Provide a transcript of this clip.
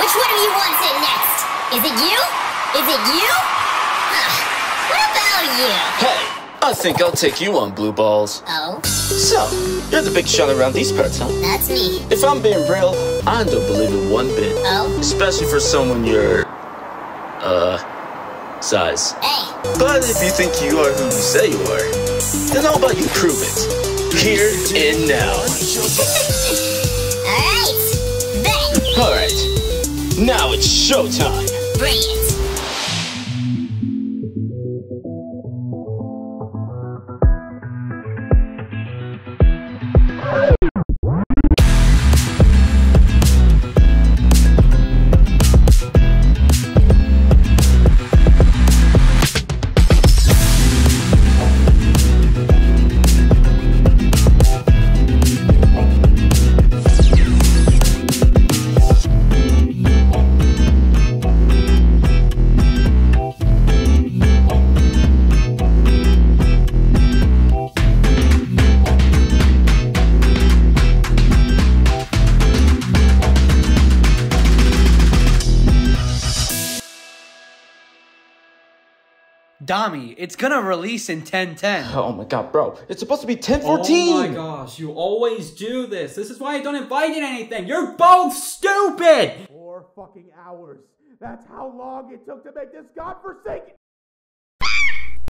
Which one of you wants it next? Is it you? Is it you? Huh. What about you? Hey, I think I'll take you on, Blue Balls. Oh, So, you're the big shot around these parts, huh? that's me. If I'm being real, I don't believe it one bit. Oh, Especially for someone your, uh, size. hey. But if you think you are who you say you are, then how about you prove it? Here and now. Alright. Now it's showtime. Dami, it's gonna release in 1010. Oh my god, bro. It's supposed to be 10 Oh my gosh, you always do this. This is why I don't invite you to anything. You're both stupid! Four fucking hours. That's how long it took to make this godforsaken.